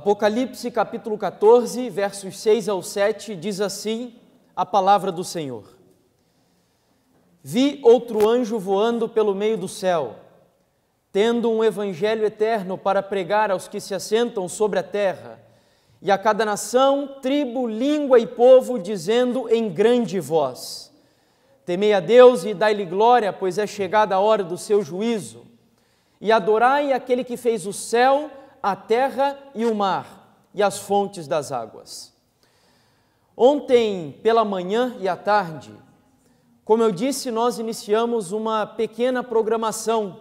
Apocalipse capítulo 14, versos 6 ao 7, diz assim a palavra do Senhor: Vi outro anjo voando pelo meio do céu, tendo um evangelho eterno para pregar aos que se assentam sobre a terra, e a cada nação, tribo, língua e povo, dizendo em grande voz: Temei a Deus e dai-lhe glória, pois é chegada a hora do seu juízo, e adorai aquele que fez o céu, a terra e o mar e as fontes das águas. Ontem pela manhã e à tarde, como eu disse, nós iniciamos uma pequena programação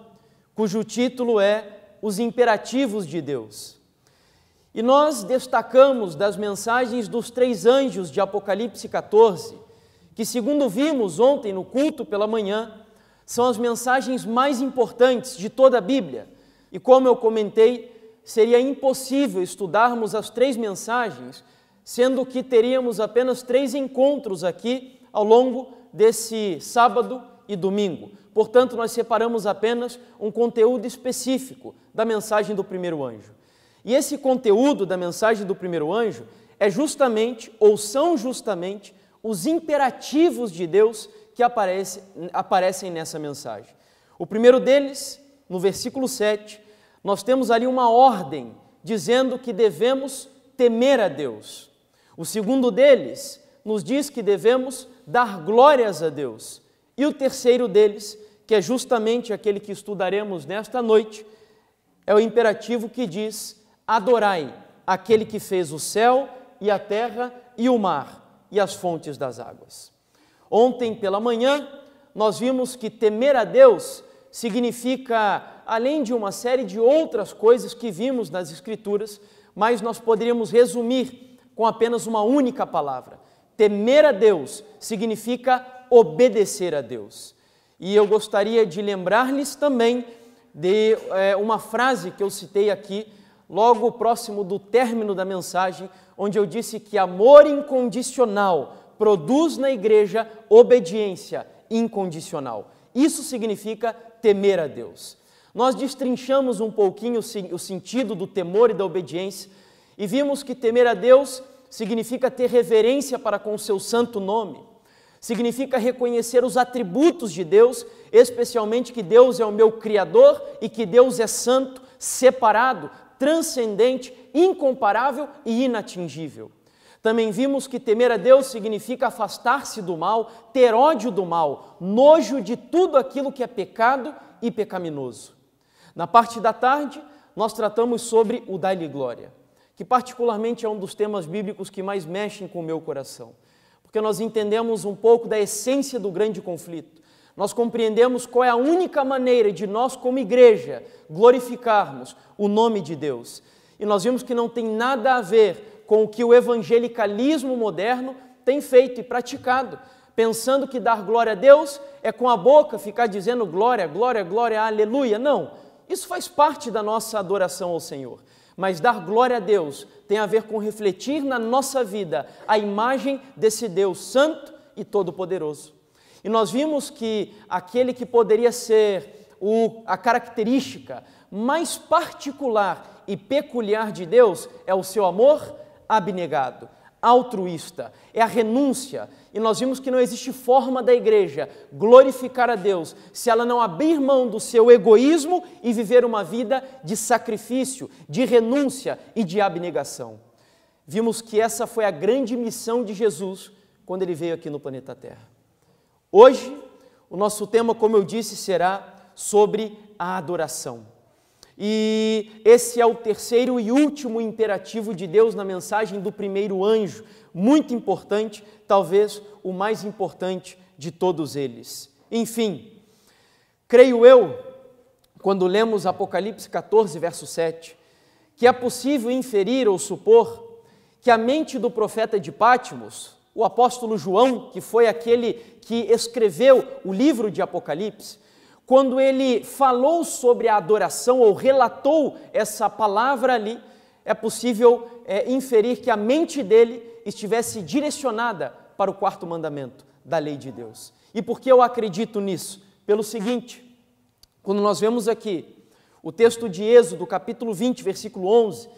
cujo título é Os Imperativos de Deus. E nós destacamos das mensagens dos três anjos de Apocalipse 14, que, segundo vimos ontem no culto pela manhã, são as mensagens mais importantes de toda a Bíblia. E como eu comentei, seria impossível estudarmos as três mensagens, sendo que teríamos apenas três encontros aqui ao longo desse sábado e domingo. Portanto, nós separamos apenas um conteúdo específico da mensagem do primeiro anjo. E esse conteúdo da mensagem do primeiro anjo é justamente, ou são justamente, os imperativos de Deus que aparece, aparecem nessa mensagem. O primeiro deles, no versículo 7, nós temos ali uma ordem dizendo que devemos temer a Deus. O segundo deles nos diz que devemos dar glórias a Deus. E o terceiro deles, que é justamente aquele que estudaremos nesta noite, é o imperativo que diz: adorai aquele que fez o céu e a terra e o mar e as fontes das águas. Ontem pela manhã, nós vimos que temer a Deus significa além de uma série de outras coisas que vimos nas Escrituras, mas nós poderíamos resumir com apenas uma única palavra. Temer a Deus significa obedecer a Deus. E eu gostaria de lembrar-lhes também de é, uma frase que eu citei aqui, logo próximo do término da mensagem, onde eu disse que amor incondicional produz na igreja obediência incondicional. Isso significa temer a Deus. Nós destrinchamos um pouquinho o sentido do temor e da obediência e vimos que temer a Deus significa ter reverência para com o seu santo nome, significa reconhecer os atributos de Deus, especialmente que Deus é o meu Criador e que Deus é santo, separado, transcendente, incomparável e inatingível. Também vimos que temer a Deus significa afastar-se do mal, ter ódio do mal, nojo de tudo aquilo que é pecado e pecaminoso. Na parte da tarde, nós tratamos sobre o Dai-lhe Glória, que particularmente é um dos temas bíblicos que mais mexem com o meu coração, porque nós entendemos um pouco da essência do grande conflito. Nós compreendemos qual é a única maneira de nós, como igreja, glorificarmos o nome de Deus. E nós vimos que não tem nada a ver com o que o evangelicalismo moderno tem feito e praticado, pensando que dar glória a Deus é com a boca ficar dizendo glória, glória, glória, aleluia. Não. Isso faz parte da nossa adoração ao Senhor. Mas dar glória a Deus tem a ver com refletir na nossa vida a imagem desse Deus santo e todo-poderoso. E nós vimos que aquele que poderia ser o, a característica mais particular e peculiar de Deus é o seu amor abnegado altruísta, é a renúncia. E nós vimos que não existe forma da igreja glorificar a Deus se ela não abrir mão do seu egoísmo e viver uma vida de sacrifício, de renúncia e de abnegação. Vimos que essa foi a grande missão de Jesus quando ele veio aqui no planeta Terra. Hoje, o nosso tema, como eu disse, será sobre a adoração. E esse é o terceiro e último imperativo de Deus na mensagem do primeiro anjo, muito importante, talvez o mais importante de todos eles. Enfim, creio eu, quando lemos Apocalipse 14, verso 7, que é possível inferir ou supor que a mente do profeta de Pátimos, o apóstolo João, que foi aquele que escreveu o livro de Apocalipse, quando ele falou sobre a adoração ou relatou essa palavra ali, é possível é, inferir que a mente dele estivesse direcionada para o quarto mandamento da lei de Deus. E por que eu acredito nisso? Pelo seguinte, quando nós vemos aqui o texto de Êxodo, capítulo 20, versículo 11,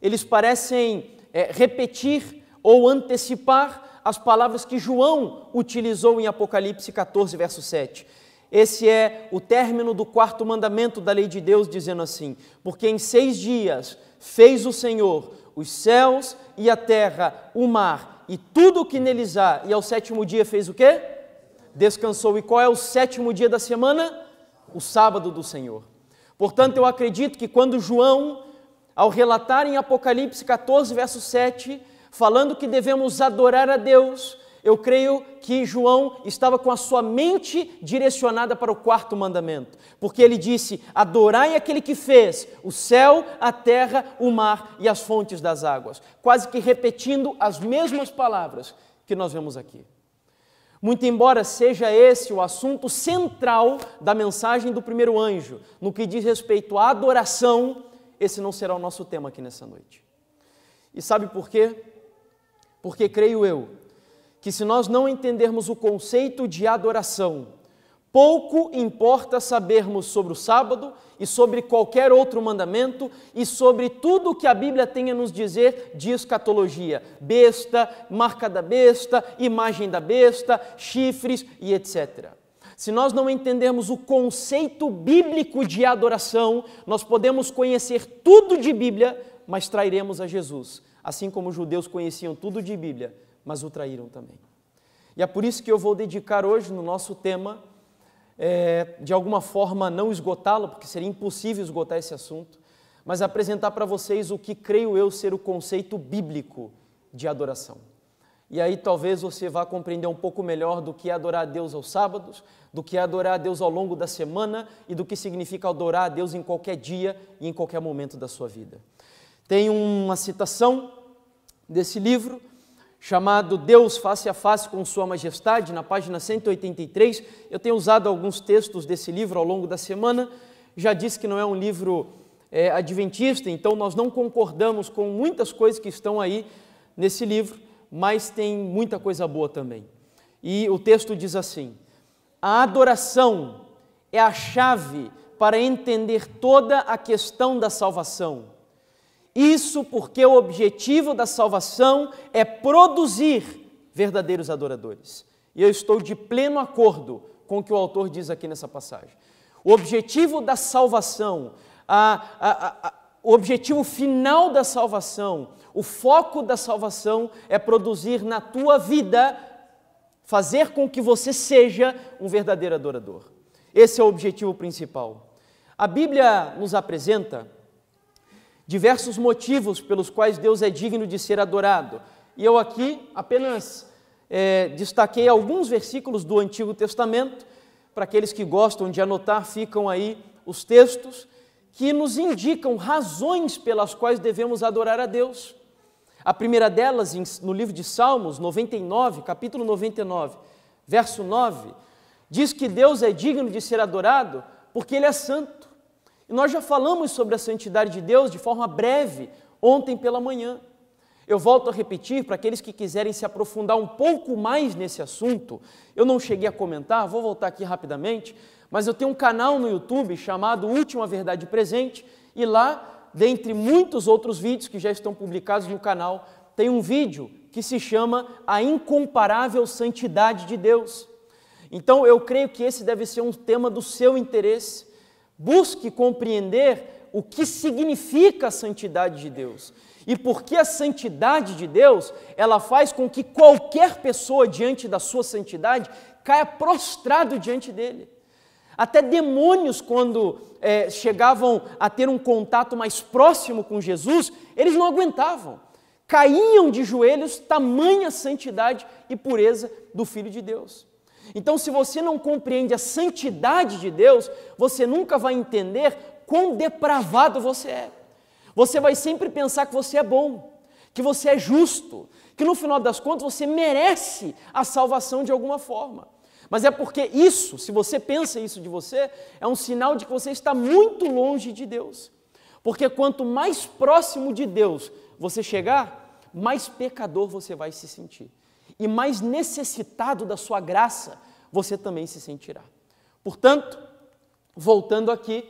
eles parecem é, repetir ou antecipar as palavras que João utilizou em Apocalipse 14, verso 7. Esse é o término do quarto mandamento da lei de Deus, dizendo assim: Porque em seis dias fez o Senhor os céus e a terra, o mar e tudo o que neles há, e ao sétimo dia fez o quê? Descansou. E qual é o sétimo dia da semana? O sábado do Senhor. Portanto, eu acredito que quando João, ao relatar em Apocalipse 14, verso 7, falando que devemos adorar a Deus, eu creio que João estava com a sua mente direcionada para o quarto mandamento, porque ele disse: Adorai aquele que fez o céu, a terra, o mar e as fontes das águas, quase que repetindo as mesmas palavras que nós vemos aqui. Muito embora seja esse o assunto central da mensagem do primeiro anjo, no que diz respeito à adoração, esse não será o nosso tema aqui nessa noite. E sabe por quê? Porque creio eu que se nós não entendermos o conceito de adoração, pouco importa sabermos sobre o sábado e sobre qualquer outro mandamento e sobre tudo o que a Bíblia tem a nos dizer de escatologia: besta, marca da besta, imagem da besta, chifres e etc. Se nós não entendermos o conceito bíblico de adoração, nós podemos conhecer tudo de Bíblia, mas trairemos a Jesus, assim como os judeus conheciam tudo de Bíblia, mas o traíram também. E é por isso que eu vou dedicar hoje no nosso tema, é, de alguma forma não esgotá-lo, porque seria impossível esgotar esse assunto, mas apresentar para vocês o que creio eu ser o conceito bíblico de adoração. E aí talvez você vá compreender um pouco melhor do que é adorar a Deus aos sábados, do que é adorar a Deus ao longo da semana e do que significa adorar a Deus em qualquer dia e em qualquer momento da sua vida. Tem uma citação desse livro chamado Deus face a face com Sua Majestade, na página 183. Eu tenho usado alguns textos desse livro ao longo da semana. Já disse que não é um livro é, adventista, então nós não concordamos com muitas coisas que estão aí nesse livro, mas tem muita coisa boa também. E o texto diz assim: a adoração é a chave para entender toda a questão da salvação isso porque o objetivo da salvação é produzir verdadeiros adoradores. E eu estou de pleno acordo com o que o autor diz aqui nessa passagem. O objetivo da salvação, a, a, a, o objetivo final da salvação, o foco da salvação é produzir na tua vida, fazer com que você seja um verdadeiro adorador. Esse é o objetivo principal. A Bíblia nos apresenta diversos motivos pelos quais Deus é digno de ser adorado. E eu aqui apenas é, destaquei alguns versículos do Antigo Testamento, para aqueles que gostam de anotar, ficam aí os textos que nos indicam razões pelas quais devemos adorar a Deus. A primeira delas, no livro de Salmos 99, capítulo 99, verso 9, diz que Deus é digno de ser adorado porque Ele é santo. E nós já falamos sobre a santidade de Deus de forma breve ontem pela manhã. Eu volto a repetir para aqueles que quiserem se aprofundar um pouco mais nesse assunto. Eu não cheguei a comentar, vou voltar aqui rapidamente, mas eu tenho um canal no YouTube chamado Última Verdade Presente e lá, dentre muitos outros vídeos que já estão publicados no canal, tem um vídeo que se chama A Incomparável Santidade de Deus. Então eu creio que esse deve ser um tema do seu interesse. Busque compreender o que significa a santidade de Deus. E porque a santidade de Deus, ela faz com que qualquer pessoa diante da sua santidade caia prostrado diante dele. Até demônios, quando é, chegavam a ter um contato mais próximo com Jesus, eles não aguentavam. Caíam de joelhos, tamanha santidade e pureza do Filho de Deus. Então, se você não compreende a santidade de Deus, você nunca vai entender quão depravado você é. Você vai sempre pensar que você é bom, que você é justo, que no final das contas você merece a salvação de alguma forma. Mas é porque isso, se você pensa isso de você, é um sinal de que você está muito longe de Deus. Porque quanto mais próximo de Deus você chegar, mais pecador você vai se sentir e mais necessitado da sua graça você também se sentirá. Portanto, voltando aqui,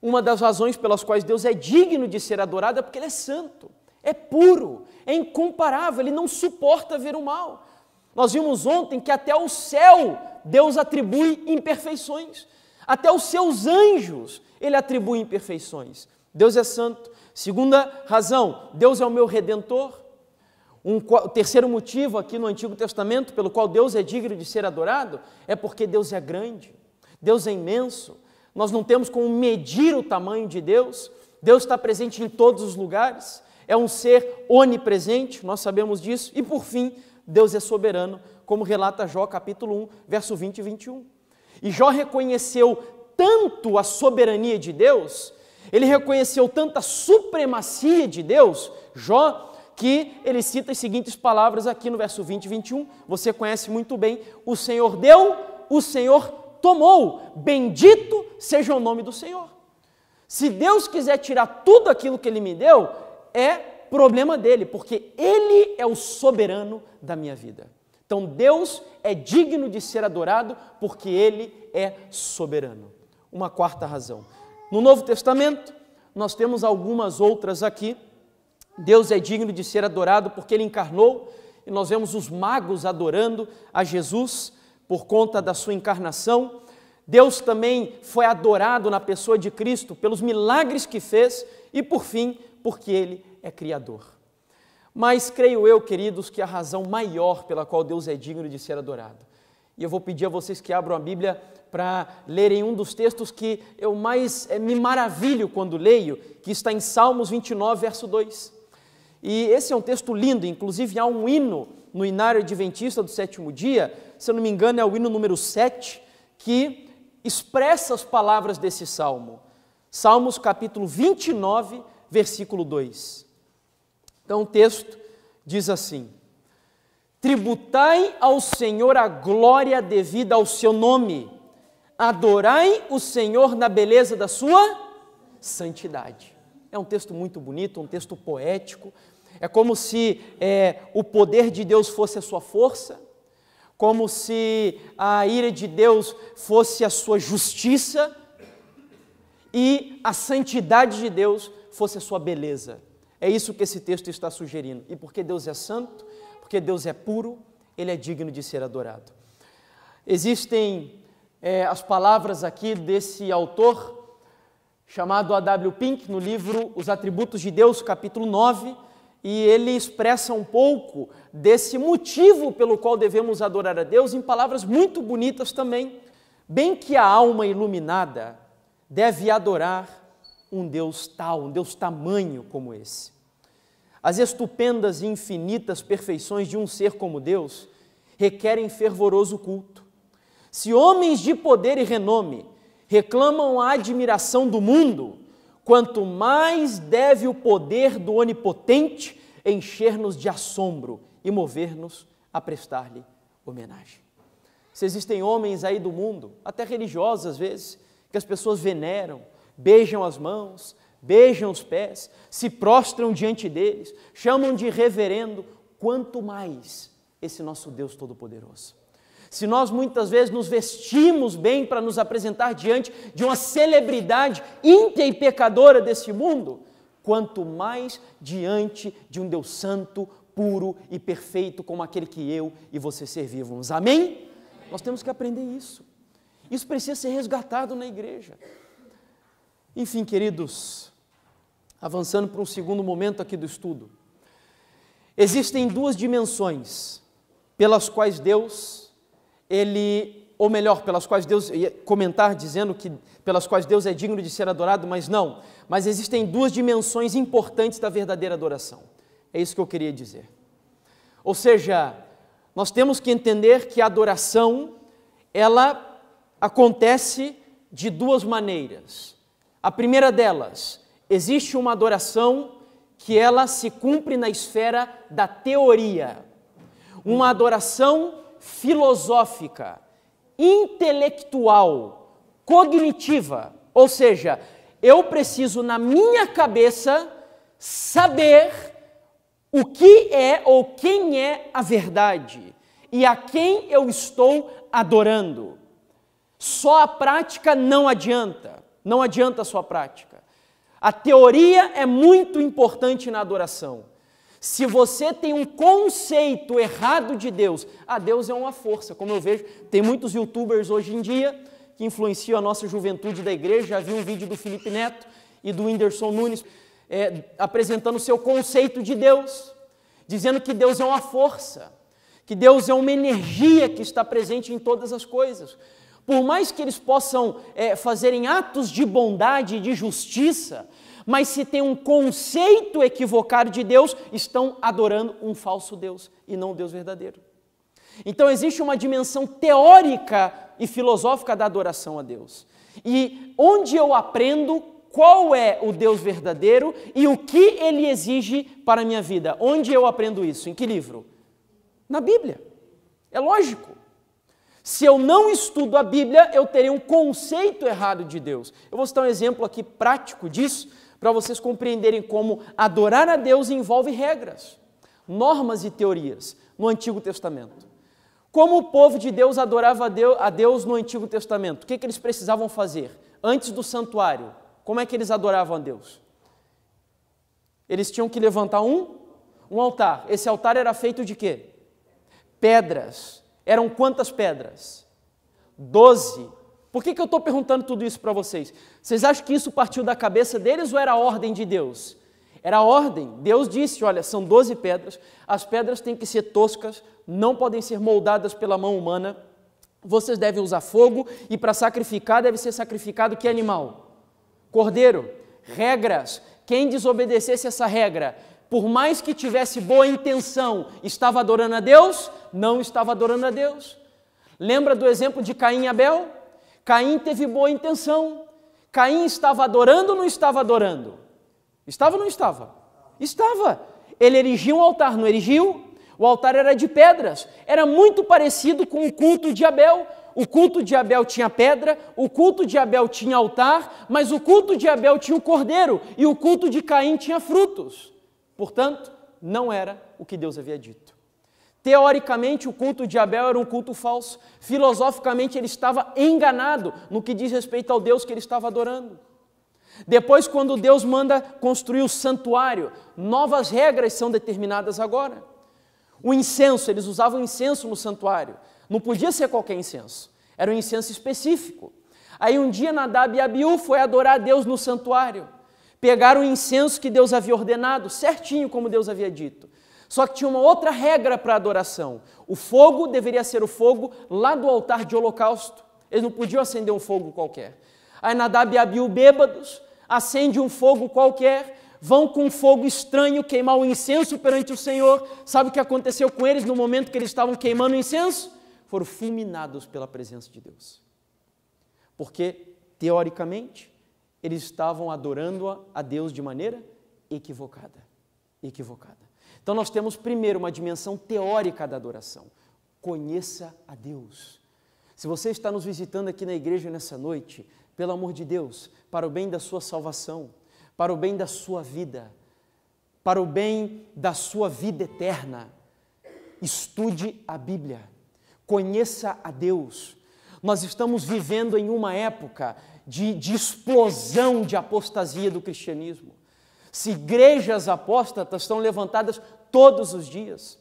uma das razões pelas quais Deus é digno de ser adorado é porque Ele é santo. é puro, é incomparável, ele não suporta ver o mal. Nós vimos ontem que até o céu Deus atribui imperfeições, até os seus anjos ele atribui imperfeições. Deus é santo. Segunda razão, Deus é o meu redentor. Um terceiro motivo aqui no Antigo Testamento pelo qual Deus é digno de ser adorado é porque Deus é grande, Deus é imenso. Nós não temos como medir o tamanho de Deus. Deus está presente em todos os lugares, é um ser onipresente, nós sabemos disso. E por fim, Deus é soberano, como relata Jó capítulo 1, verso 20 e 21. E Jó reconheceu tanto a soberania de Deus, ele reconheceu tanta supremacia de Deus, Jó, que ele cita as seguintes palavras aqui no verso 20 e 21. Você conhece muito bem: O Senhor deu, o Senhor tomou, bendito seja o nome do Senhor. Se Deus quiser tirar tudo aquilo que Ele me deu, é problema dele, porque Ele é o soberano da minha vida. Então Deus é digno de ser adorado porque Ele é soberano. Uma quarta razão. No Novo Testamento, nós temos algumas outras aqui Deus é digno de ser adorado porque ele encarnou, e nós vemos os magos adorando a Jesus por conta da sua encarnação. Deus também foi adorado na pessoa de Cristo pelos milagres que fez e, por fim, porque ele é Criador. Mas creio eu, queridos, que a razão maior pela qual Deus é digno de ser adorado. E eu vou pedir a vocês que abram a Bíblia para lerem um dos textos que eu mais eh, me maravilho quando leio, que está em Salmos 29, verso 2. E esse é um texto lindo, inclusive há um hino no Inário Adventista do sétimo dia, se eu não me engano é o hino número 7, que expressa as palavras desse salmo. Salmos capítulo 29, versículo 2. Então o texto diz assim: Tributai ao Senhor a glória devida ao seu nome, adorai o Senhor na beleza da sua santidade. É um texto muito bonito, um texto poético, é como se é, o poder de Deus fosse a sua força, como se a ira de Deus fosse a sua justiça e a santidade de Deus fosse a sua beleza. É isso que esse texto está sugerindo. E porque Deus é santo, porque Deus é puro, ele é digno de ser adorado. Existem é, as palavras aqui desse autor, chamado A.W. Pink, no livro Os Atributos de Deus, capítulo 9 e ele expressa um pouco desse motivo pelo qual devemos adorar a Deus em palavras muito bonitas também. Bem que a alma iluminada deve adorar um Deus tal, um Deus tamanho como esse. As estupendas e infinitas perfeições de um ser como Deus requerem fervoroso culto. Se homens de poder e renome reclamam a admiração do mundo, quanto mais deve o poder do Onipotente encher-nos de assombro e mover-nos a prestar-lhe homenagem. Se existem homens aí do mundo, até religiosos às vezes, que as pessoas veneram, beijam as mãos, beijam os pés, se prostram diante deles, chamam de reverendo, quanto mais esse nosso Deus Todo-Poderoso. Se nós muitas vezes nos vestimos bem para nos apresentar diante de uma celebridade ímpia e pecadora desse mundo, quanto mais diante de um Deus santo, puro e perfeito como aquele que eu e você servimos. Amém? Amém? Nós temos que aprender isso. Isso precisa ser resgatado na igreja. Enfim, queridos, avançando para um segundo momento aqui do estudo. Existem duas dimensões pelas quais Deus ele, ou melhor, pelas quais Deus, comentar dizendo que pelas quais Deus é digno de ser adorado, mas não. Mas existem duas dimensões importantes da verdadeira adoração. É isso que eu queria dizer. Ou seja, nós temos que entender que a adoração, ela acontece de duas maneiras. A primeira delas, existe uma adoração que ela se cumpre na esfera da teoria. Uma adoração filosófica, intelectual, cognitiva. Ou seja, eu preciso, na minha cabeça, saber o que é ou quem é a verdade e a quem eu estou adorando. Só a prática não adianta, não adianta a sua prática. A teoria é muito importante na adoração, Se você tem um conceito errado de Deus, ah, Deus é uma força, como eu vejo, tem muitos youtubers hoje em dia que influenciam a nossa juventude da igreja. Já vi um vídeo do Felipe Neto e do Whindersson Nunes é, apresentando o seu conceito de Deus, dizendo que Deus é uma força, que Deus é uma energia que está presente em todas as coisas. Por mais que eles possam é, fazerem atos de bondade e de justiça, mas se tem um conceito equivocado de Deus, estão adorando um falso Deus e não o Deus verdadeiro. Então existe uma dimensão teórica e filosófica da adoração a Deus. E onde eu aprendo qual é o Deus verdadeiro e o que ele exige para a minha vida. Onde eu aprendo isso? Em que livro? Na Bíblia. É lógico. Se eu não estudo a Bíblia, eu terei um conceito errado de Deus. Eu vou citar um exemplo aqui prático disso, para vocês compreenderem como adorar a Deus envolve regras, normas e teorias no Antigo Testamento. Como o povo de Deus adorava a Deus no Antigo Testamento? O que, que eles precisavam fazer? Antes do santuário, como é que eles adoravam a Deus? Eles tinham que levantar um, um altar. Esse altar era feito de quê? Pedras. Eram quantas pedras? Doze. Por que, que eu estou perguntando tudo isso para vocês? Vocês acham que isso partiu da cabeça deles ou era a ordem de Deus? Era a ordem. Deus disse: olha, são doze pedras, as pedras têm que ser toscas, não podem ser moldadas pela mão humana. Vocês devem usar fogo e para sacrificar deve ser sacrificado que animal? Cordeiro. Regras. Quem desobedecesse essa regra, por mais que tivesse boa intenção, estava adorando a Deus? Não estava adorando a Deus. Lembra do exemplo de Caim e Abel? Caim teve boa intenção. Caim estava adorando ou não estava adorando? Estava ou não estava? Estava. Ele erigiu um altar, não erigiu? O altar era de pedras. Era muito parecido com o culto de Abel. O culto de Abel tinha pedra, o culto de Abel tinha altar, mas o culto de Abel tinha o cordeiro e o culto de Caim tinha frutos. Portanto, não era o que Deus havia dito. Teoricamente, o culto de Abel era um culto falso. Filosoficamente, ele estava enganado no que diz respeito ao Deus que ele estava adorando. Depois, quando Deus manda construir o santuário, novas regras são determinadas agora. O incenso, eles usavam incenso no santuário. Não podia ser qualquer incenso, era um incenso específico. Aí um dia Nadab e Abiú foi adorar a Deus no santuário. Pegaram o incenso que Deus havia ordenado, certinho como Deus havia dito. Só que tinha uma outra regra para a adoração. O fogo deveria ser o fogo lá do altar de holocausto. Eles não podiam acender um fogo qualquer. Aí Nadab e Abiú, bêbados, acende um fogo qualquer, vão com um fogo estranho queimar o incenso perante o Senhor. Sabe o que aconteceu com eles no momento que eles estavam queimando o incenso? Foram fulminados pela presença de Deus. Porque, teoricamente, eles estavam adorando a Deus de maneira equivocada. Equivocada. Então nós temos primeiro uma dimensão teórica da adoração. Conheça a Deus. Se você está nos visitando aqui na igreja nessa noite, pelo amor de Deus, para o bem da sua salvação, para o bem da sua vida, para o bem da sua vida eterna, estude a Bíblia, conheça a Deus. Nós estamos vivendo em uma época de, de explosão de apostasia do cristianismo. Se igrejas apóstatas estão levantadas todos os dias,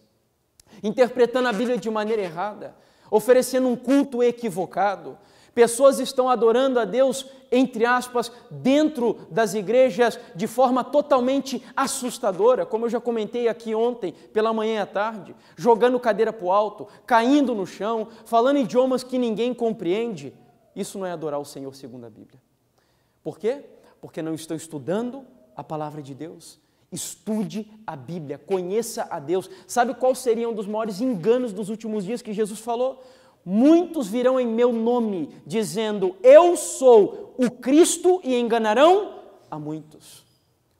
interpretando a Bíblia de maneira errada, oferecendo um culto equivocado. Pessoas estão adorando a Deus, entre aspas, dentro das igrejas de forma totalmente assustadora, como eu já comentei aqui ontem, pela manhã e à tarde, jogando cadeira para o alto, caindo no chão, falando idiomas que ninguém compreende. Isso não é adorar o Senhor segundo a Bíblia. Por quê? Porque não estão estudando a palavra de Deus. Estude a Bíblia, conheça a Deus. Sabe qual seria um dos maiores enganos dos últimos dias que Jesus falou? Muitos virão em meu nome, dizendo: Eu sou o Cristo, e enganarão a muitos.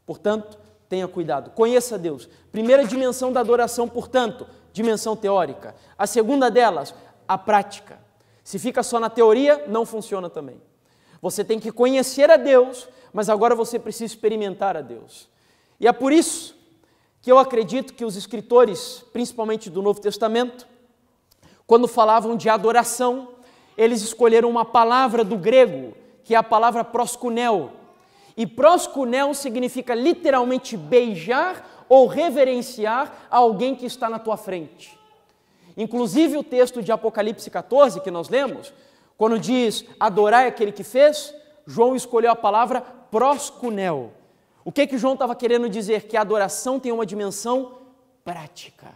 Portanto, tenha cuidado, conheça Deus. Primeira dimensão da adoração, portanto, dimensão teórica. A segunda delas, a prática. Se fica só na teoria, não funciona também. Você tem que conhecer a Deus, mas agora você precisa experimentar a Deus. E é por isso que eu acredito que os escritores, principalmente do Novo Testamento, quando falavam de adoração, eles escolheram uma palavra do grego, que é a palavra proskunel. E proskunel significa literalmente beijar ou reverenciar alguém que está na tua frente. Inclusive o texto de Apocalipse 14 que nós lemos, quando diz adorar aquele que fez, João escolheu a palavra proscunel. O que que João estava querendo dizer? Que a adoração tem uma dimensão prática.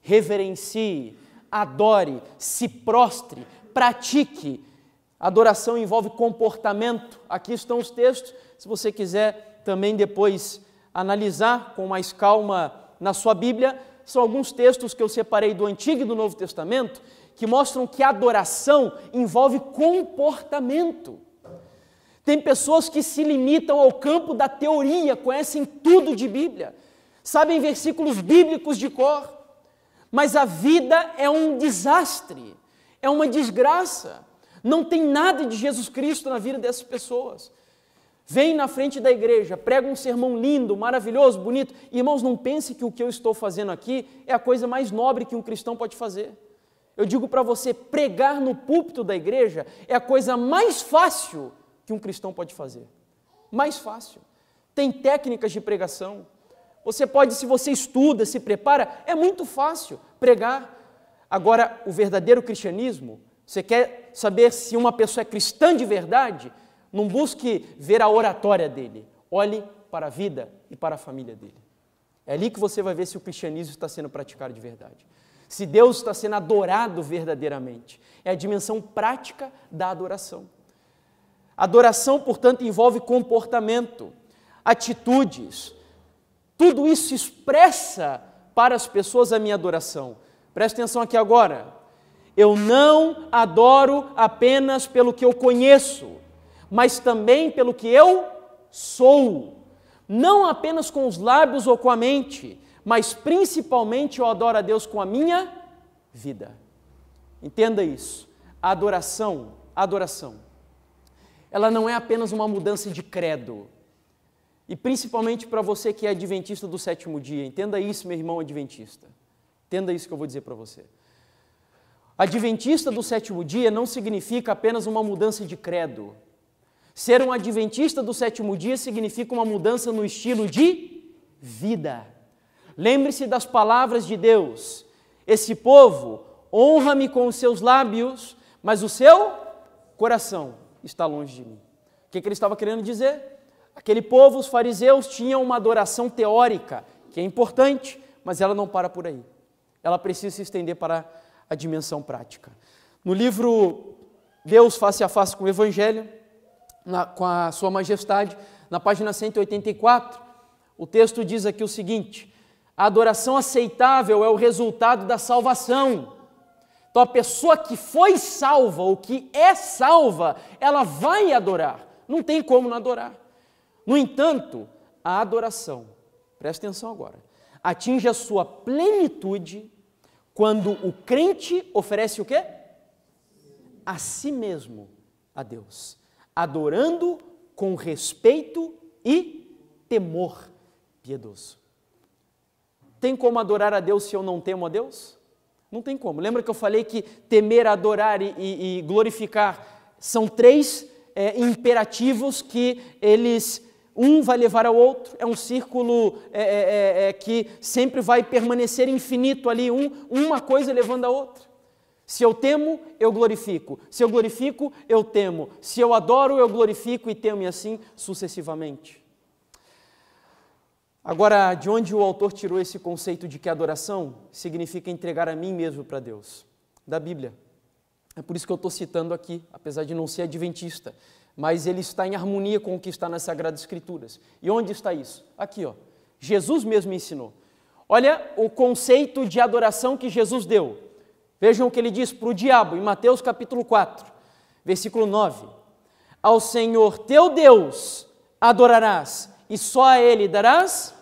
Reverencie, adore, se prostre, pratique. Adoração envolve comportamento. Aqui estão os textos. Se você quiser também depois analisar com mais calma na sua Bíblia, são alguns textos que eu separei do Antigo e do Novo Testamento que mostram que adoração envolve comportamento. Tem pessoas que se limitam ao campo da teoria, conhecem tudo de Bíblia, sabem versículos bíblicos de cor, mas a vida é um desastre, é uma desgraça. Não tem nada de Jesus Cristo na vida dessas pessoas. Vem na frente da igreja, prega um sermão lindo, maravilhoso, bonito. Irmãos, não pense que o que eu estou fazendo aqui é a coisa mais nobre que um cristão pode fazer. Eu digo para você, pregar no púlpito da igreja é a coisa mais fácil que um cristão pode fazer. Mais fácil. Tem técnicas de pregação. Você pode, se você estuda, se prepara, é muito fácil pregar. Agora, o verdadeiro cristianismo, você quer saber se uma pessoa é cristã de verdade? Não busque ver a oratória dele. Olhe para a vida e para a família dele. É ali que você vai ver se o cristianismo está sendo praticado de verdade. Se Deus está sendo adorado verdadeiramente. É a dimensão prática da adoração. Adoração, portanto, envolve comportamento, atitudes. Tudo isso expressa para as pessoas a minha adoração. Presta atenção aqui agora. Eu não adoro apenas pelo que eu conheço mas também pelo que eu sou. Não apenas com os lábios ou com a mente, mas principalmente eu adoro a Deus com a minha vida. Entenda isso. Adoração, adoração, ela não é apenas uma mudança de credo. E principalmente para você que é adventista do sétimo dia, entenda isso, meu irmão adventista. Entenda isso que eu vou dizer para você. Adventista do sétimo dia não significa apenas uma mudança de credo. Ser um adventista do sétimo dia significa uma mudança no estilo de vida. Lembre-se das palavras de Deus. Esse povo honra-me com os seus lábios, mas o seu coração está longe de mim. O que, que ele estava querendo dizer? Aquele povo, os fariseus, tinham uma adoração teórica, que é importante, mas ela não para por aí. Ela precisa se estender para a dimensão prática. No livro Deus Face a Face com o Evangelho, na, com a Sua Majestade, na página 184, o texto diz aqui o seguinte: a adoração aceitável é o resultado da salvação. Então, a pessoa que foi salva, ou que é salva, ela vai adorar. Não tem como não adorar. No entanto, a adoração, presta atenção agora, atinge a sua plenitude quando o crente oferece o quê? A si mesmo a Deus adorando com respeito e temor piedoso. Tem como adorar a Deus se eu não temo a Deus? Não tem como. Lembra que eu falei que temer, adorar e, e, glorificar são três é, imperativos que eles um vai levar ao outro, é um círculo é, é, é, é que sempre vai permanecer infinito ali, um, uma coisa levando a outra. Se eu temo, eu glorifico. Se eu glorifico, eu temo. Se eu adoro, eu glorifico e temo, e assim sucessivamente. Agora, de onde o autor tirou esse conceito de que adoração significa entregar a mim mesmo para Deus? Da Bíblia. É por isso que eu estou citando aqui, apesar de não ser adventista, mas ele está em harmonia com o que está nas Sagradas Escrituras. E onde está isso? Aqui, ó. Jesus mesmo ensinou. Olha o conceito de adoração que Jesus deu. Vejam o que ele diz para o diabo em Mateus capítulo 4, versículo 9: Ao Senhor teu Deus adorarás, e só a Ele darás.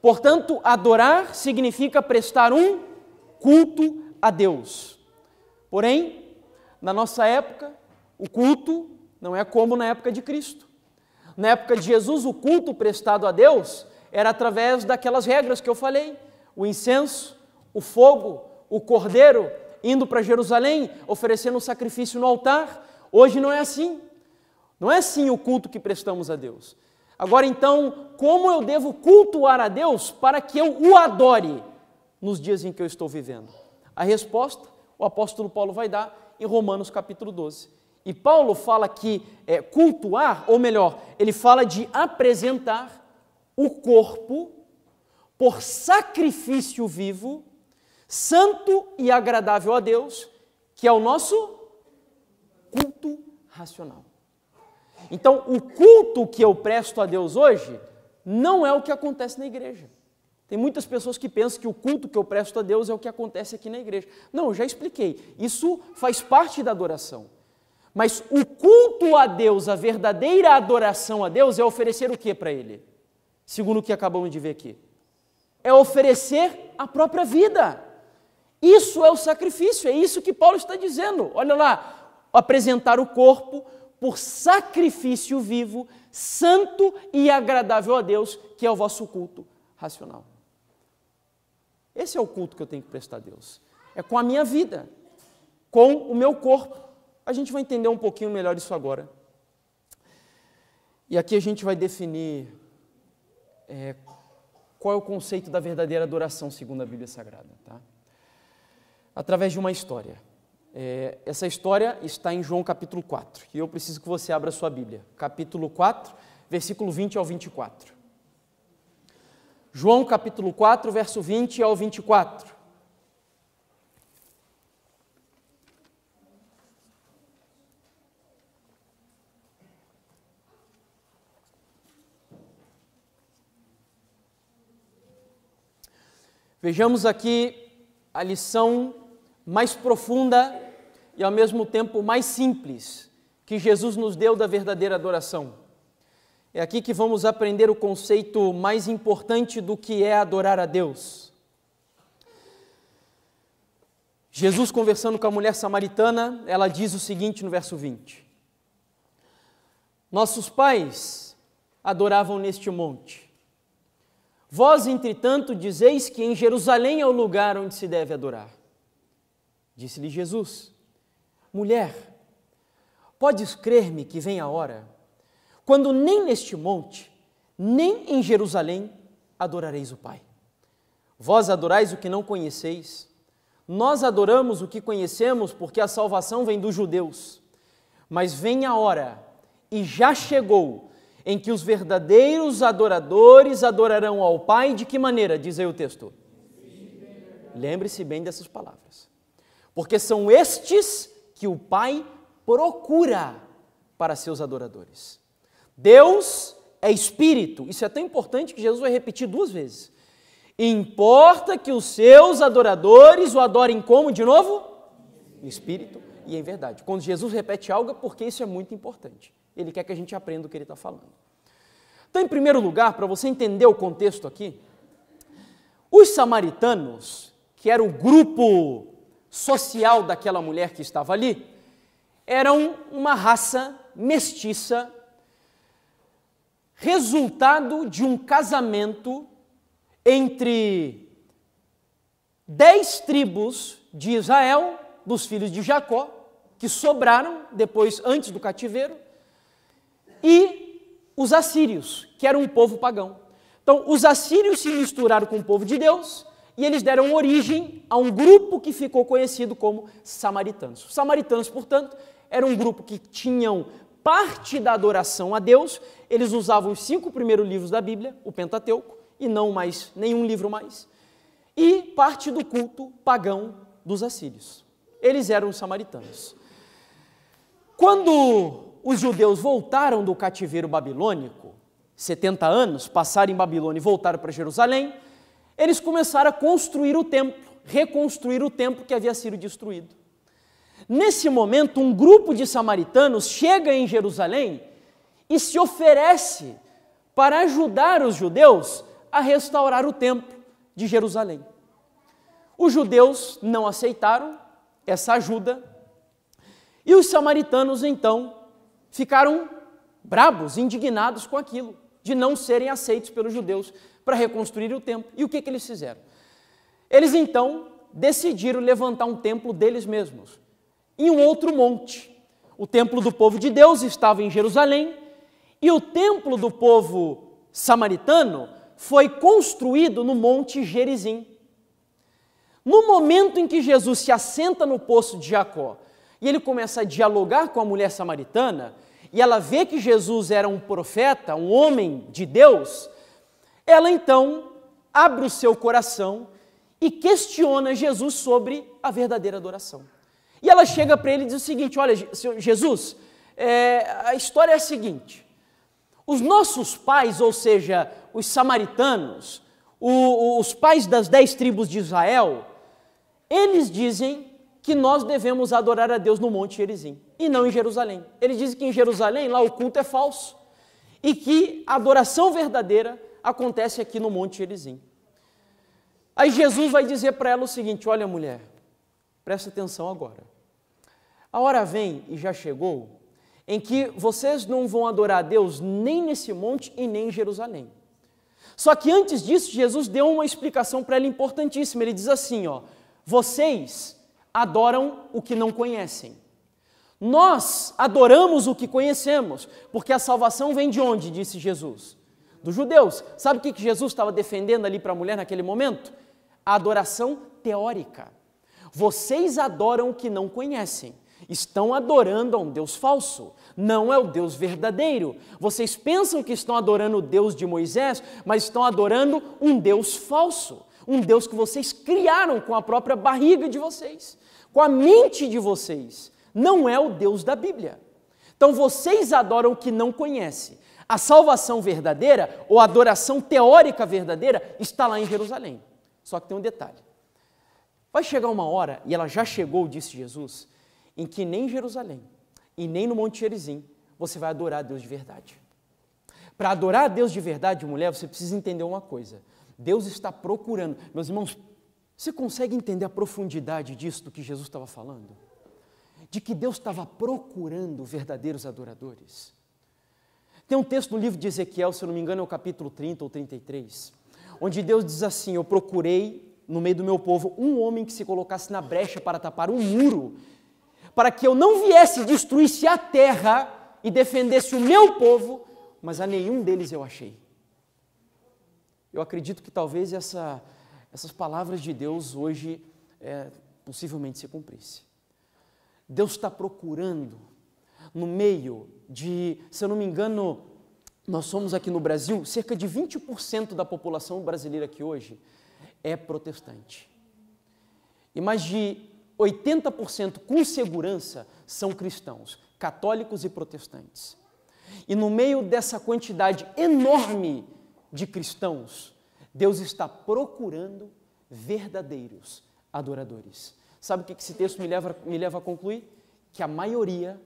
Portanto, adorar significa prestar um culto a Deus. Porém, na nossa época, o culto não é como na época de Cristo. Na época de Jesus, o culto prestado a Deus era através daquelas regras que eu falei: o incenso, o fogo, o cordeiro indo para Jerusalém, oferecendo um sacrifício no altar. Hoje não é assim. Não é assim o culto que prestamos a Deus. Agora então, como eu devo cultuar a Deus para que eu o adore nos dias em que eu estou vivendo? A resposta o apóstolo Paulo vai dar em Romanos capítulo 12. E Paulo fala que é, cultuar, ou melhor, ele fala de apresentar o corpo por sacrifício vivo, santo e agradável a Deus, que é o nosso culto racional. Então, o culto que eu presto a Deus hoje não é o que acontece na igreja. Tem muitas pessoas que pensam que o culto que eu presto a Deus é o que acontece aqui na igreja. Não, eu já expliquei. Isso faz parte da adoração. Mas o culto a Deus, a verdadeira adoração a Deus, é oferecer o que para Ele? Segundo o que acabamos de ver aqui. É oferecer a própria vida. Isso é o sacrifício, é isso que Paulo está dizendo. Olha lá, apresentar o corpo por sacrifício vivo, santo e agradável a Deus, que é o vosso culto racional. Esse é o culto que eu tenho que prestar a Deus. É com a minha vida, com o meu corpo. A gente vai entender um pouquinho melhor isso agora. E aqui a gente vai definir é, qual é o conceito da verdadeira adoração segundo a Bíblia Sagrada. Tá? Através de uma história. É, essa história está em João capítulo 4, e eu preciso que você abra sua Bíblia. Capítulo 4, versículo 20 ao 24. João capítulo 4, verso 20 ao 24. Vejamos aqui a lição mais profunda e ao mesmo tempo mais simples que Jesus nos deu da verdadeira adoração. É aqui que vamos aprender o conceito mais importante do que é adorar a Deus. Jesus conversando com a mulher samaritana, ela diz o seguinte no verso 20: Nossos pais adoravam neste monte. Vós, entretanto, dizeis que em Jerusalém é o lugar onde se deve adorar. Disse-lhe Jesus: Mulher, podes crer-me que vem a hora quando nem neste monte, nem em Jerusalém adorareis o Pai. Vós adorais o que não conheceis, nós adoramos o que conhecemos, porque a salvação vem dos judeus. Mas vem a hora, e já chegou, em que os verdadeiros adoradores adorarão ao Pai, de que maneira, diz aí o texto? Lembre-se bem dessas palavras. Porque são estes que o Pai procura para seus adoradores. Deus é espírito. Isso é tão importante que Jesus vai repetir duas vezes. Importa que os seus adoradores o adorem como de novo? Em espírito e em verdade. Quando Jesus repete algo, é porque isso é muito importante. Ele quer que a gente aprenda o que ele está falando. Então, em primeiro lugar, para você entender o contexto aqui, os samaritanos, que era o grupo social daquela mulher que estava ali, eram uma raça mestiça resultado de um casamento entre dez tribos de Israel, dos filhos de Jacó, que sobraram depois, antes do cativeiro, e os assírios, que eram um povo pagão. Então, os assírios se misturaram com o povo de Deus e eles deram origem a um grupo que ficou conhecido como samaritanos. Os samaritanos, portanto, era um grupo que tinham parte da adoração a Deus, eles usavam os cinco primeiros livros da Bíblia, o Pentateuco, e não mais nenhum livro mais, e parte do culto pagão dos assírios. Eles eram os samaritanos. Quando os judeus voltaram do cativeiro babilônico, 70 anos, passaram em Babilônia e voltaram para Jerusalém, eles começaram a construir o templo, reconstruir o templo que havia sido destruído. Nesse momento, um grupo de samaritanos chega em Jerusalém e se oferece para ajudar os judeus a restaurar o templo de Jerusalém. Os judeus não aceitaram essa ajuda e os samaritanos então ficaram brabos, indignados com aquilo, de não serem aceitos pelos judeus para reconstruir o templo. E o que, que eles fizeram? Eles então decidiram levantar um templo deles mesmos em um outro monte. O templo do povo de Deus estava em Jerusalém E o templo do povo samaritano foi construído no Monte Gerizim. No momento em que Jesus se assenta no poço de Jacó e ele começa a dialogar com a mulher samaritana, e ela vê que Jesus era um profeta, um homem de Deus, ela então abre o seu coração e questiona Jesus sobre a verdadeira adoração. E ela chega para ele e diz o seguinte: Olha, Jesus, é, a história é a seguinte: os nossos pais, ou seja, os samaritanos, o, os pais das dez tribos de Israel, eles dizem que nós devemos adorar a Deus no Monte Gerizim e não em Jerusalém. Eles dizem que em Jerusalém lá o culto é falso e que a adoração verdadeira acontece aqui no Monte Gerizim. Aí Jesus vai dizer para ela o seguinte: Olha, mulher, presta atenção agora. A hora vem e já chegou em que vocês não vão adorar a Deus nem nesse monte e nem em Jerusalém. Só que antes disso, Jesus deu uma explicação para ela importantíssima. Ele diz assim: ó, vocês adoram o que não conhecem. Nós adoramos o que conhecemos, porque a salvação vem de onde? Disse Jesus. Dos judeus. Sabe o que Jesus estava defendendo ali para a mulher naquele momento? a adoração teórica. Vocês adoram o que não conhecem. Estão adorando a um Deus falso, não é o Deus verdadeiro. Vocês pensam que estão adorando o Deus de Moisés, mas estão adorando um Deus falso, um Deus que vocês criaram com a própria barriga de vocês, com a mente de vocês. Não é o Deus da Bíblia. Então vocês adoram o que não conhecem. A salvação verdadeira, ou a adoração teórica verdadeira, está lá em Jerusalém. Só que tem um detalhe. Vai chegar uma hora, e ela já chegou, disse Jesus, em que nem em Jerusalém e nem no Monte Gerizim você vai adorar a Deus de verdade. Para adorar a Deus de verdade, mulher, você precisa entender uma coisa. Deus está procurando. Meus irmãos, você consegue entender a profundidade disso do que Jesus estava falando? De que Deus estava procurando verdadeiros adoradores. Tem um texto no livro de Ezequiel, se eu não me engano, é o capítulo 30 ou 33, onde Deus diz assim: Eu procurei no meio do meu povo um homem que se colocasse na brecha para tapar um muro, para que eu não viesse destruísse a terra e defendesse o meu povo, mas a nenhum deles eu achei. Eu acredito que talvez essa, essas palavras de Deus hoje é, possivelmente se cumprisse. Deus está procurando no meio de, se eu não me engano, nós somos aqui no Brasil, cerca de 20% da população brasileira aqui hoje é protestante. E mais de 80% com segurança são cristãos, católicos e protestantes. E no meio dessa quantidade enorme de cristãos, Deus está procurando verdadeiros adoradores. Sabe o que esse texto me leva, me leva a concluir? Que a maioria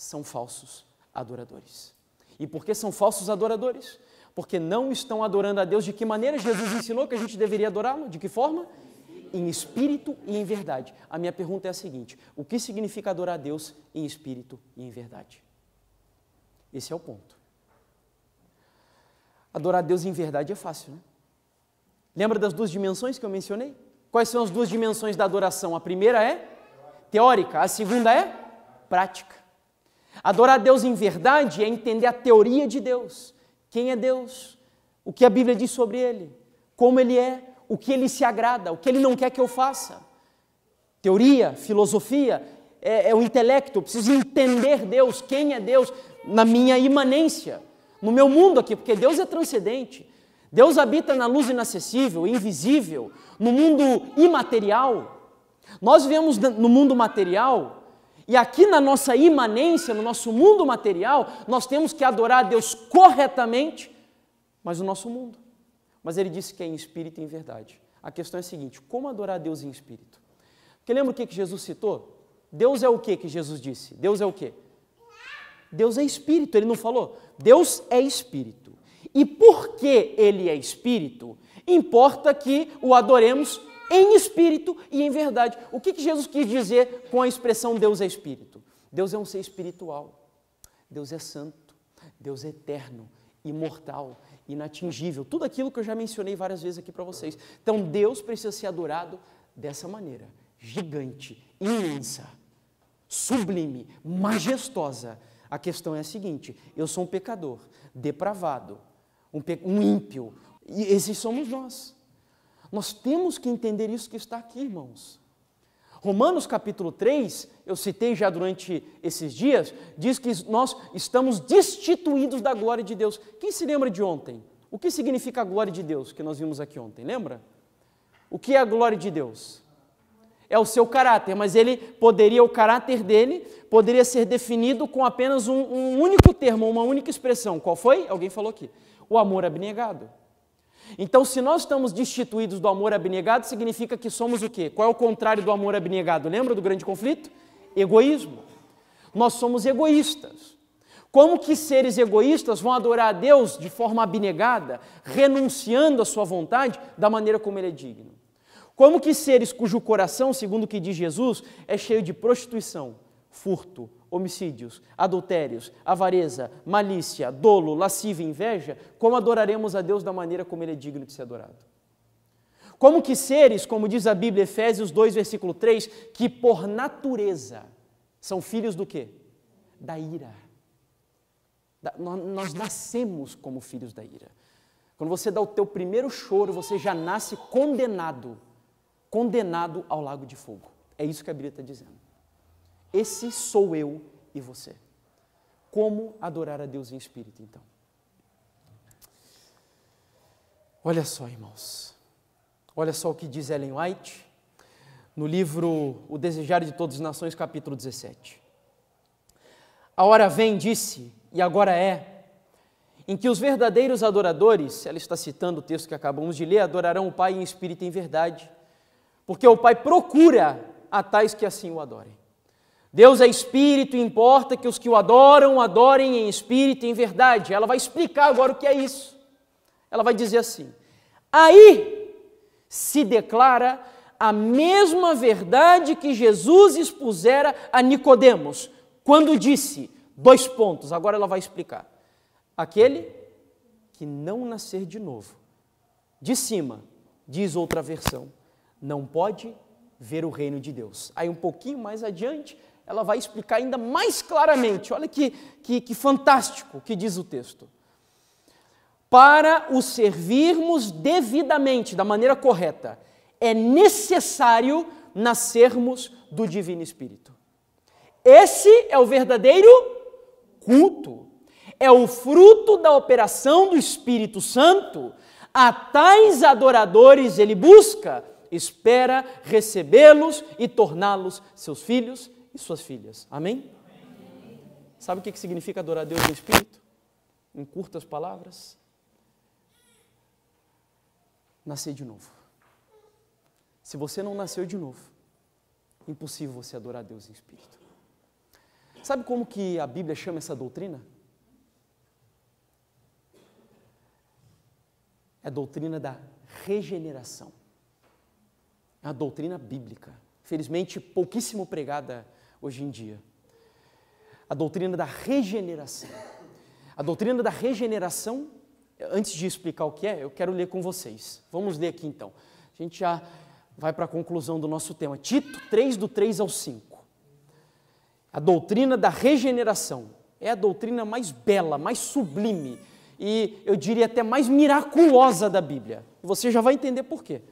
são falsos adoradores. E por que são falsos adoradores? Porque não estão adorando a Deus de que maneira Jesus ensinou que a gente deveria adorá-lo? De que forma? Em espírito e em verdade. A minha pergunta é a seguinte: o que significa adorar a Deus em espírito e em verdade? Esse é o ponto. Adorar a Deus em verdade é fácil, né? Lembra das duas dimensões que eu mencionei? Quais são as duas dimensões da adoração? A primeira é teórica, a segunda é prática. Adorar a Deus em verdade é entender a teoria de Deus. Quem é Deus? O que a Bíblia diz sobre Ele? Como Ele é? O que Ele se agrada? O que Ele não quer que eu faça? Teoria, filosofia, é, é o intelecto. Eu preciso entender Deus, quem é Deus, na minha imanência, no meu mundo aqui, porque Deus é transcendente. Deus habita na luz inacessível, invisível, no mundo imaterial. Nós vivemos no mundo material e aqui na nossa imanência, no nosso mundo material, nós temos que adorar a Deus corretamente, mas no nosso mundo. Mas ele disse que é em espírito e em verdade. A questão é a seguinte: como adorar a Deus em espírito? Porque lembra o que Jesus citou? Deus é o que que Jesus disse? Deus é o que? Deus é espírito, ele não falou? Deus é espírito. E porque ele é espírito, importa que o adoremos em espírito e em verdade. O que, que Jesus quis dizer com a expressão Deus é espírito? Deus é um ser espiritual. Deus é santo. Deus é eterno, imortal, inatingível. Tudo aquilo que eu já mencionei várias vezes aqui para vocês. Então Deus precisa ser adorado dessa maneira, gigante, imensa, sublime, majestosa. A questão é a seguinte: eu sou um pecador, depravado, um, pe... um ímpio, e esses somos nós. Nós temos que entender isso que está aqui, irmãos. Romanos capítulo 3, eu citei já durante esses dias, diz que nós estamos destituídos da glória de Deus. Quem se lembra de ontem? O que significa a glória de Deus que nós vimos aqui ontem? Lembra? O que é a glória de Deus? É o seu caráter, mas ele poderia, o caráter dele poderia ser definido com apenas um, um único termo, uma única expressão. Qual foi? Alguém falou aqui. O amor abnegado. Então, se nós estamos destituídos do amor abnegado, significa que somos o quê? Qual é o contrário do amor abnegado? Lembra do grande conflito? Egoísmo. Nós somos egoístas. Como que seres egoístas vão adorar a Deus de forma abnegada, renunciando à sua vontade da maneira como ele é digno? Como que seres cujo coração, segundo o que diz Jesus, é cheio de prostituição, furto, homicídios, adultérios, avareza, malícia, dolo, lascívia, inveja, como adoraremos a Deus da maneira como ele é digno de ser adorado? Como que seres, como diz a Bíblia, Efésios 2, versículo 3, que por natureza são filhos do quê? Da ira. Da, nós, nós nascemos como filhos da ira. Quando você dá o teu primeiro choro, você já nasce condenado, condenado ao lago de fogo. É isso que a Bíblia está dizendo. Esse sou eu e você. Como adorar a Deus em espírito, então? Olha só, irmãos. Olha só o que diz Ellen White no livro O Desejar de Todas as Nações, capítulo 17. A hora vem, disse, e agora é, em que os verdadeiros adoradores, ela está citando o texto que acabamos de ler, adorarão o Pai em espírito e em verdade, porque o Pai procura a tais que assim o adorem. Deus é espírito e importa que os que o adoram, adorem em espírito e em verdade. Ela vai explicar agora o que é isso. Ela vai dizer assim: aí se declara a mesma verdade que Jesus expusera a Nicodemos, quando disse: dois pontos, agora ela vai explicar. Aquele que não nascer de novo, de cima, diz outra versão, não pode ver o reino de Deus. Aí um pouquinho mais adiante, ela vai explicar ainda mais claramente. Olha que, que, que fantástico que diz o texto. Para o servirmos devidamente, da maneira correta, é necessário nascermos do Divino Espírito. Esse é o verdadeiro culto. É o fruto da operação do Espírito Santo. A tais adoradores ele busca, espera recebê-los e torná-los seus filhos e suas filhas. Amém? Amém? Sabe o que significa adorar a Deus no Espírito? Em curtas palavras, nascer de novo. Se você não nasceu de novo, impossível você adorar a Deus em Espírito. Sabe como que a Bíblia chama essa doutrina? É a doutrina da regeneração. É a doutrina bíblica. Felizmente, pouquíssimo pregada hoje em dia. A doutrina da regeneração. A doutrina da regeneração, antes de explicar o que é, eu quero ler com vocês. Vamos ler aqui então. A gente já vai para a conclusão do nosso tema. Tito 3, do 3 ao 5. A doutrina da regeneração é a doutrina mais bela, mais sublime e eu diria até mais miraculosa da Bíblia. Você já vai entender por quê.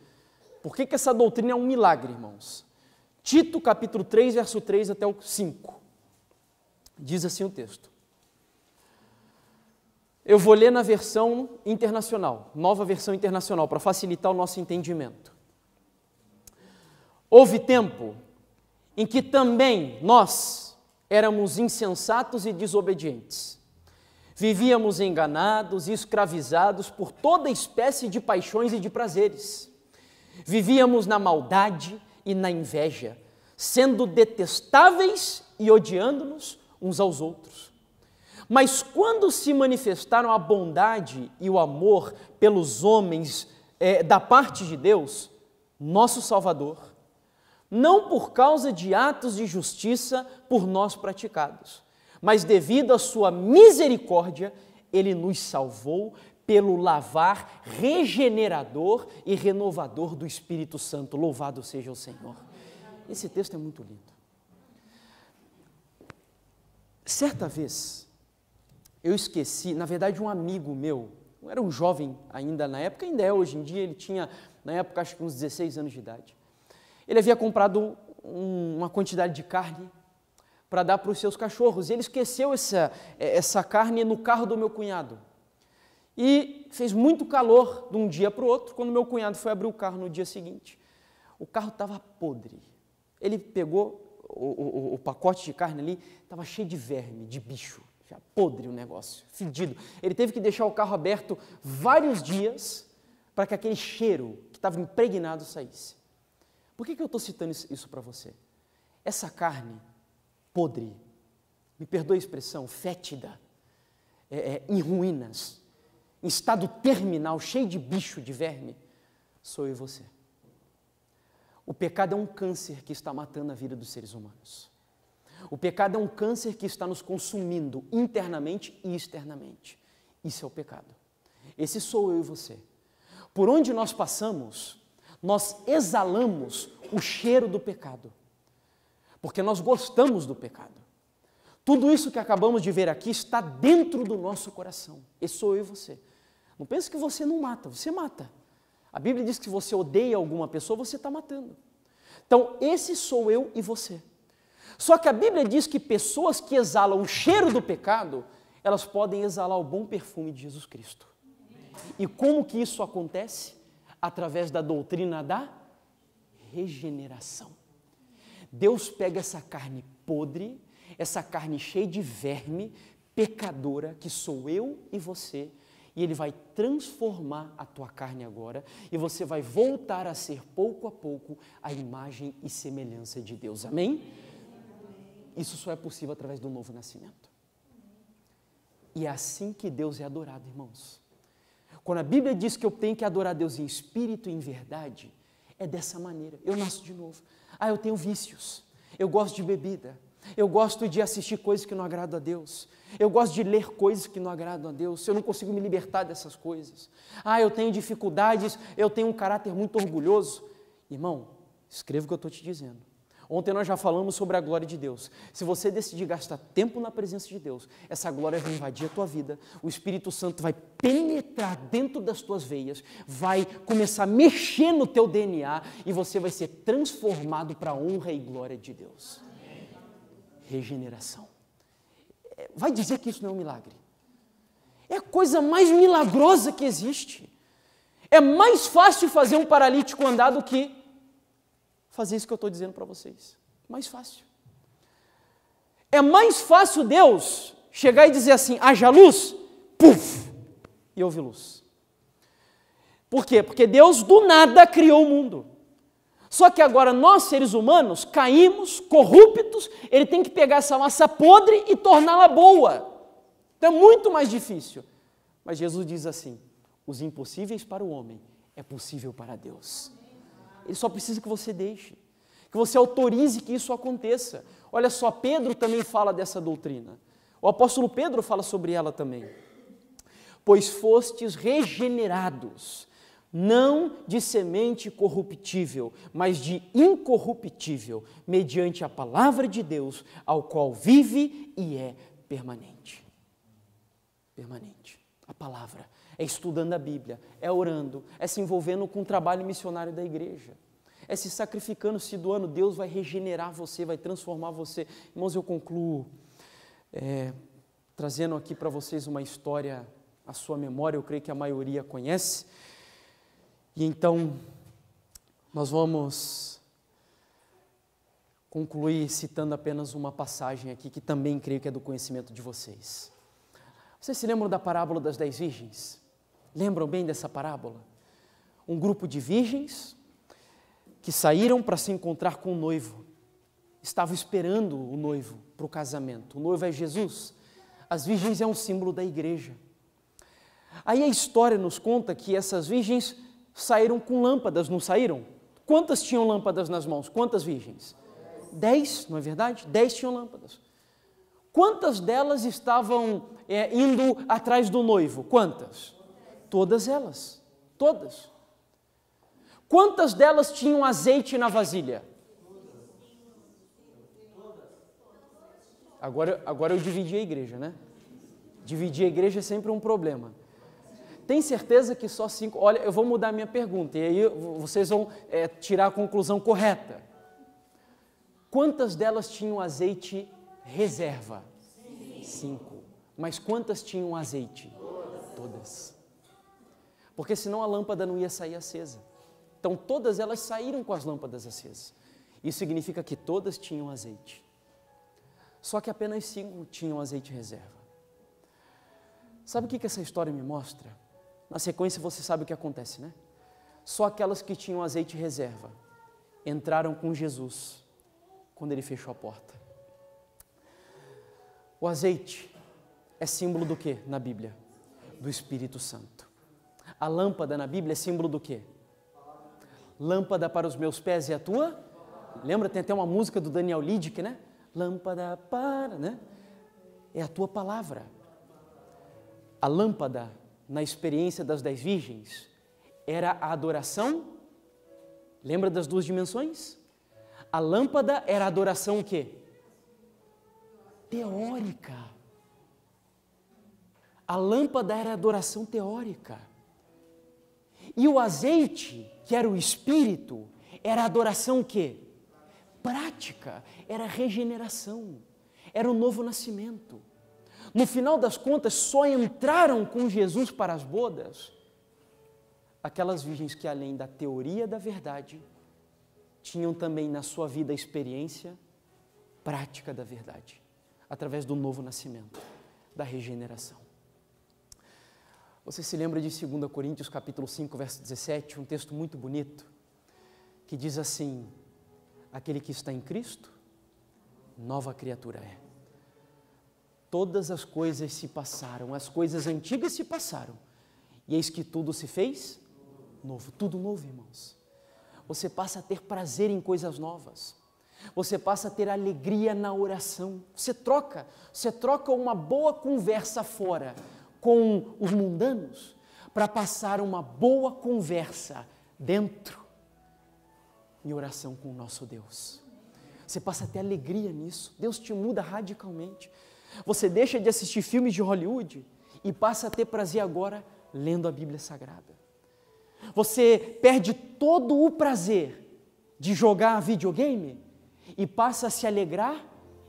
Por que, que essa doutrina é um milagre, irmãos? Tito capítulo 3, verso 3 até o 5. Diz assim o texto. Eu vou ler na versão internacional, nova versão internacional, para facilitar o nosso entendimento. Houve tempo em que também nós éramos insensatos e desobedientes. Vivíamos enganados e escravizados por toda espécie de paixões e de prazeres. Vivíamos na maldade e na inveja, sendo detestáveis e odiando-nos uns aos outros. Mas quando se manifestaram a bondade e o amor pelos homens é, da parte de Deus, nosso Salvador, não por causa de atos de justiça por nós praticados, mas devido à sua misericórdia, ele nos salvou pelo lavar regenerador e renovador do Espírito Santo. Louvado seja o Senhor. Esse texto é muito lindo. Certa vez, eu esqueci, na verdade, um amigo meu, era um jovem ainda na época, ainda é hoje em dia, ele tinha, na época, acho que uns 16 anos de idade. Ele havia comprado um, uma quantidade de carne para dar para os seus cachorros, e ele esqueceu essa, essa carne no carro do meu cunhado. E fez muito calor de um dia para o outro, quando meu cunhado foi abrir o carro no dia seguinte. O carro estava podre. Ele pegou o, o, o pacote de carne ali estava cheio de verme, de bicho, já podre o negócio, fedido. Ele teve que deixar o carro aberto vários dias para que aquele cheiro que estava impregnado saísse. Por que, que eu estou citando isso para você? Essa carne podre, me perdoe a expressão, fétida, é, é, em ruínas, em estado terminal, cheio de bicho, de verme, sou eu e você. O pecado é um câncer que está matando a vida dos seres humanos. O pecado é um câncer que está nos consumindo internamente e externamente. Isso é o pecado. Esse sou eu e você. Por onde nós passamos, nós exalamos o cheiro do pecado, porque nós gostamos do pecado. Tudo isso que acabamos de ver aqui está dentro do nosso coração. Esse sou eu e você. Não pense que você não mata, você mata. A Bíblia diz que se você odeia alguma pessoa, você está matando. Então, esse sou eu e você. Só que a Bíblia diz que pessoas que exalam o cheiro do pecado, elas podem exalar o bom perfume de Jesus Cristo. E como que isso acontece? Através da doutrina da regeneração. Deus pega essa carne podre, essa carne cheia de verme, pecadora, que sou eu e você, e Ele vai transformar a tua carne agora e você vai voltar a ser pouco a pouco a imagem e semelhança de Deus. Amém? Isso só é possível através do novo nascimento. E é assim que Deus é adorado, irmãos. Quando a Bíblia diz que eu tenho que adorar Deus em espírito e em verdade, é dessa maneira. Eu nasço de novo. Ah, eu tenho vícios. Eu gosto de bebida. Eu gosto de assistir coisas que não agradam a Deus. Eu gosto de ler coisas que não agradam a Deus. Eu não consigo me libertar dessas coisas. Ah, eu tenho dificuldades, eu tenho um caráter muito orgulhoso. Irmão, escreva o que eu estou te dizendo. Ontem nós já falamos sobre a glória de Deus. Se você decidir gastar tempo na presença de Deus, essa glória vai invadir a tua vida, o Espírito Santo vai penetrar dentro das tuas veias, vai começar a mexer no teu DNA e você vai ser transformado para a honra e glória de Deus regeneração. É, vai dizer que isso não é um milagre? É a coisa mais milagrosa que existe. É mais fácil fazer um paralítico andar do que fazer isso que eu estou dizendo para vocês. Mais fácil. É mais fácil Deus chegar e dizer assim: haja luz, puf, e houve luz. Por quê? Porque Deus do nada criou o mundo. Só que agora nós, seres humanos, caímos, corruptos, ele tem que pegar essa massa podre e torná-la boa. Então é muito mais difícil. Mas Jesus diz assim: os impossíveis para o homem é possível para Deus. Ele só precisa que você deixe, que você autorize que isso aconteça. Olha só, Pedro também fala dessa doutrina. O apóstolo Pedro fala sobre ela também. Pois fostes regenerados não de semente corruptível, mas de incorruptível, mediante a palavra de Deus, ao qual vive e é permanente. Permanente. A palavra. É estudando a Bíblia, é orando, é se envolvendo com o trabalho missionário da igreja, é se sacrificando, se doando. Deus vai regenerar você, vai transformar você. Irmãos, eu concluo é, trazendo aqui para vocês uma história, a sua memória, eu creio que a maioria conhece e então, nós vamos concluir citando apenas uma passagem aqui que também creio que é do conhecimento de vocês. Vocês se lembram da parábola das dez virgens? Lembram bem dessa parábola? Um grupo de virgens que saíram para se encontrar com o noivo, estavam esperando o noivo para o casamento. O noivo é Jesus. As virgens é um símbolo da igreja. Aí a história nos conta que essas virgens saíram com lâmpadas, não saíram? Quantas tinham lâmpadas nas mãos? Quantas virgens? Dez, não é verdade? Dez tinham lâmpadas. Quantas delas estavam é, indo atrás do noivo? Quantas? Todas elas. Todas. Quantas delas tinham azeite na vasilha? Agora, agora eu dividi a igreja, né? Dividir a igreja é sempre um problema. Tem certeza que só cinco. Olha, eu vou mudar a minha pergunta e aí vocês vão é, tirar a conclusão correta. Quantas delas tinham azeite reserva? Cinco. Mas quantas tinham azeite? Todas. Porque senão a lâmpada não ia sair acesa. Então todas elas saíram com as lâmpadas acesas. Isso significa que todas tinham azeite. Só que apenas cinco tinham azeite reserva. Sabe o que essa história me mostra? Na sequência você sabe o que acontece, né? Só aquelas que tinham azeite reserva entraram com Jesus quando ele fechou a porta. O azeite é símbolo do que na Bíblia? Do Espírito Santo. A lâmpada na Bíblia é símbolo do que? Lâmpada para os meus pés e a tua? Lembra, tem até uma música do Daniel Lidick, né? Lâmpada para, né? É a tua palavra. A lâmpada, na experiência das dez virgens, era a adoração. Lembra das duas dimensões? A lâmpada era adoração o quê? Teórica. A lâmpada era adoração teórica. E o azeite, que era o espírito, era adoração o quê? Prática, era regeneração, era o novo nascimento. No final das contas, só entraram com Jesus para as bodas aquelas virgens que, além da teoria da verdade, tinham também na sua vida a experiência prática da verdade, através do novo nascimento, da regeneração. Você se lembra de 2 Coríntios capítulo 5, verso 17, um texto muito bonito, que diz assim: aquele que está em Cristo, nova criatura é. Todas as coisas se passaram, as coisas antigas se passaram, e eis que tudo se fez novo, tudo novo, irmãos você passa a ter prazer em coisas novas. Você passa a ter alegria na oração. Você troca, você troca uma boa conversa fora com os mundanos para passar uma boa conversa dentro em oração com o nosso Deus. Você passa a ter alegria nisso. Deus te muda radicalmente. Você deixa de assistir filmes de Hollywood e passa a ter prazer agora lendo a Bíblia Sagrada. Você perde todo o prazer de jogar videogame e passa a se alegrar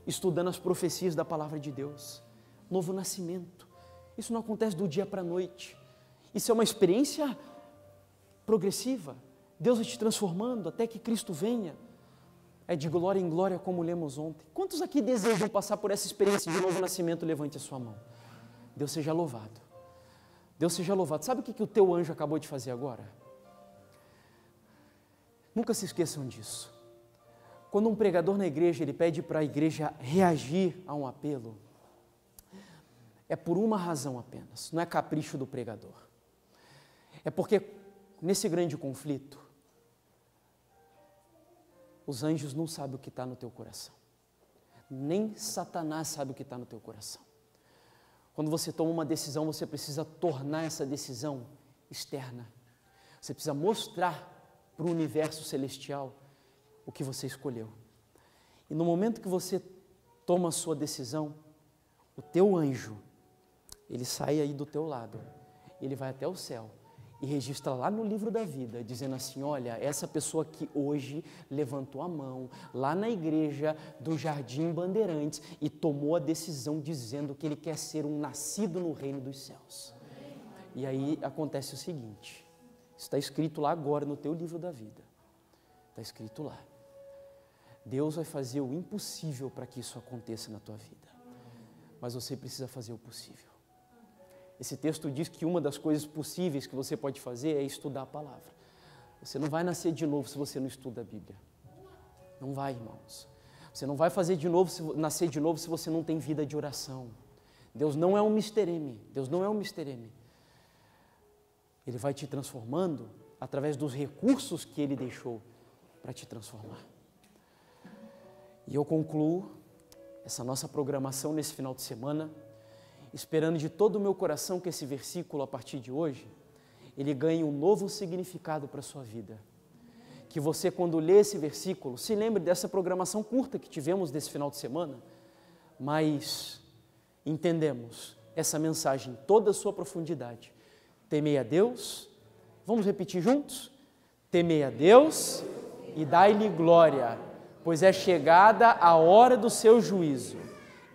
estudando as profecias da palavra de Deus. Novo nascimento. Isso não acontece do dia para a noite. Isso é uma experiência progressiva. Deus vai te transformando até que Cristo venha. É de glória em glória, como lemos ontem. Quantos aqui desejam passar por essa experiência de novo nascimento? Levante a sua mão. Deus seja louvado. Deus seja louvado. Sabe o que, que o teu anjo acabou de fazer agora? Nunca se esqueçam disso. Quando um pregador na igreja ele pede para a igreja reagir a um apelo, é por uma razão apenas, não é capricho do pregador. É porque nesse grande conflito, os anjos não sabem o que está no teu coração. Nem Satanás sabe o que está no teu coração. Quando você toma uma decisão, você precisa tornar essa decisão externa. Você precisa mostrar para o universo celestial o que você escolheu. E no momento que você toma a sua decisão, o teu anjo, ele sai aí do teu lado, ele vai até o céu e registra lá no livro da vida, dizendo assim: olha, essa pessoa que hoje levantou a mão lá na igreja do Jardim Bandeirantes e tomou a decisão dizendo que ele quer ser um nascido no reino dos céus. E aí acontece o seguinte: está escrito lá agora no teu livro da vida, está escrito lá. Deus vai fazer o impossível para que isso aconteça na tua vida, mas você precisa fazer o possível. Esse texto diz que uma das coisas possíveis que você pode fazer é estudar a palavra. Você não vai nascer de novo se você não estuda a Bíblia. Não vai, irmãos. Você não vai fazer de novo, se, nascer de novo se você não tem vida de oração. Deus não é um Mr. M. Deus não é um Mr. M. Ele vai te transformando através dos recursos que Ele deixou para te transformar. E eu concluo essa nossa programação nesse final de semana esperando de todo o meu coração que esse versículo, a partir de hoje, ele ganhe um novo significado para a sua vida. Que você, quando lê esse versículo, se lembre dessa programação curta que tivemos desse final de semana, mas entendemos essa mensagem, toda a sua profundidade. Temei a Deus, vamos repetir juntos? Temei a Deus e dai-lhe glória, pois é chegada a hora do seu juízo,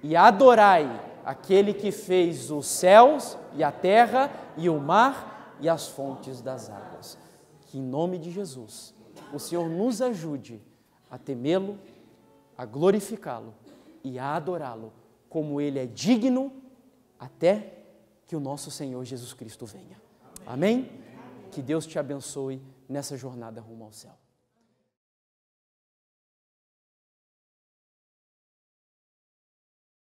e adorai aquele que fez os céus e a terra e o mar e as fontes das águas. Que em nome de Jesus o Senhor nos ajude a temê-lo, a glorificá-lo e a adorá-lo como ele é digno até que o nosso Senhor Jesus Cristo venha. Amém? Que Deus te abençoe nessa jornada rumo ao céu.